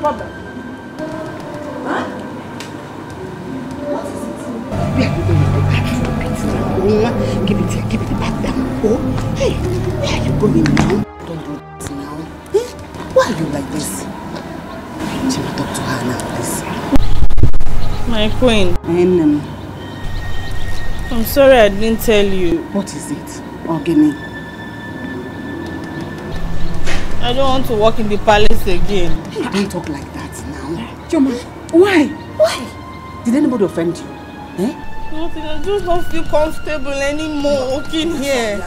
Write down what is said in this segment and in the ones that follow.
problem? Huh? What is it? Where are you going to back for it? Give it here, give it back down. Oh, hey, where are you going now? Don't do this now. Eh? Why are you like this? Chima, talk to her now, please. My queen. Um, I'm sorry I didn't tell you. What is it? Ogini. I don't want to work in the palace again. Hey, don't talk like that now. Choma, why? Why? Did anybody offend you? Eh? Nothing, I just don't feel comfortable anymore working here.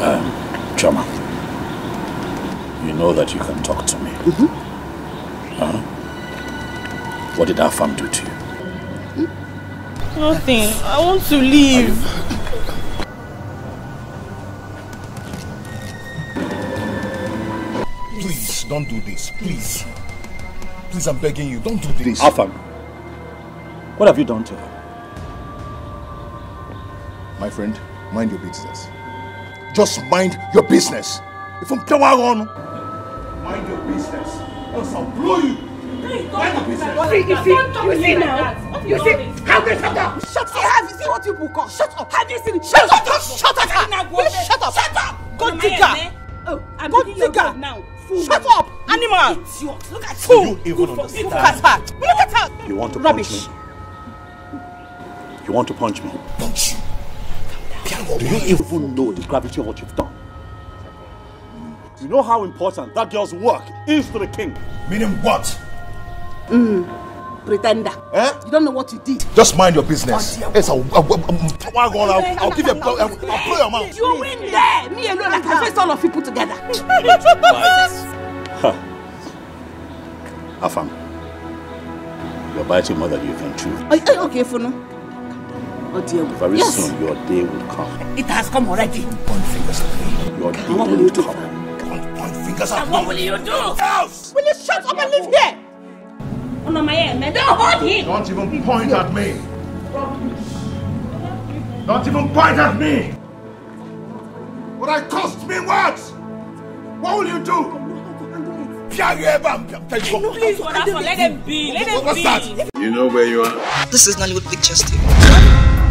Um, Choma, you know that you can talk to me. Mm -hmm. Huh? What did Afam do to you? Nothing. I want to leave. Please, don't do this. Please. Please, I'm begging you, don't do this. Afam, what have you done to her? My friend, mind your business. Just mind your business. If I'm power on, mind your business. Else I'll blow you. Please mind your business. See, you see, you see now. You see, how they shut up. Shut up. Have you seen what you book on? Shut up. Have you seen? Shut up. Just shut up. Will you shut up? Shut up. Go digger. Oh, Animal. Idiot. Look at Fool. you. You even understand? Look at her. Look at her. You want to Rubbish. punch me? You want to punch me? Punch you. Do you even know the gravity of what you've done? Do you know how important that girl's work is to the king? Meaning what? Mm. Pretender. Eh? You don't know what you did. Just mind your business. Yes, I'll, I'll, I'll, power on, I'll, I'll give you a blow. I'll, I'll blow your mouth. You win there. Me alone, I can face all of you put together. Huh. Afam, you're biting more than you can chew. Are you okay for now? Oh dear. Very yes. soon your day will come. It has come already. Point fingers at me. Your day what will you will do? come. Point, point fingers at me. what will you do? Else! Will you shut up and live here? Oh no, my hand, man. Don't hold him. Don't even point at me. Don't even point at me. What I cost me what? What will you do? Pierre, you ever? Please, Wonderful, let them be. Let them What's be. that? You know where you are? This is Nollywood Pictures TV.